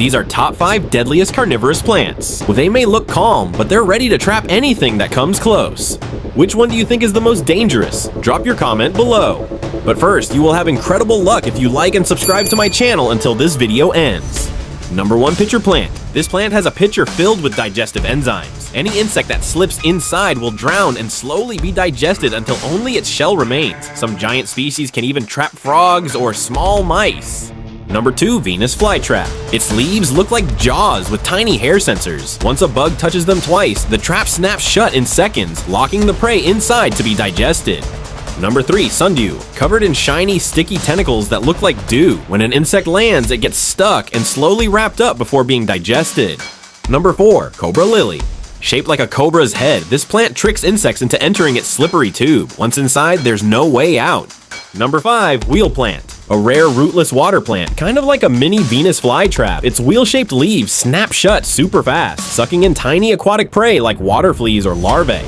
These are top 5 deadliest carnivorous plants. Well, they may look calm, but they're ready to trap anything that comes close. Which one do you think is the most dangerous? Drop your comment below. But first, you will have incredible luck if you like and subscribe to my channel until this video ends. Number 1 Pitcher Plant. This plant has a pitcher filled with digestive enzymes. Any insect that slips inside will drown and slowly be digested until only its shell remains. Some giant species can even trap frogs or small mice. Number 2 Venus Flytrap. Its leaves look like jaws with tiny hair sensors. Once a bug touches them twice, the trap snaps shut in seconds, locking the prey inside to be digested. Number 3. Sundew. Covered in shiny, sticky tentacles that look like dew. When an insect lands, it gets stuck and slowly wrapped up before being digested. Number 4. Cobra Lily. Shaped like a cobra's head, this plant tricks insects into entering its slippery tube. Once inside, there's no way out. Number 5. Wheel Plant. A rare rootless water plant, kind of like a mini Venus flytrap. Its wheel-shaped leaves snap shut super fast, sucking in tiny aquatic prey like water fleas or larvae.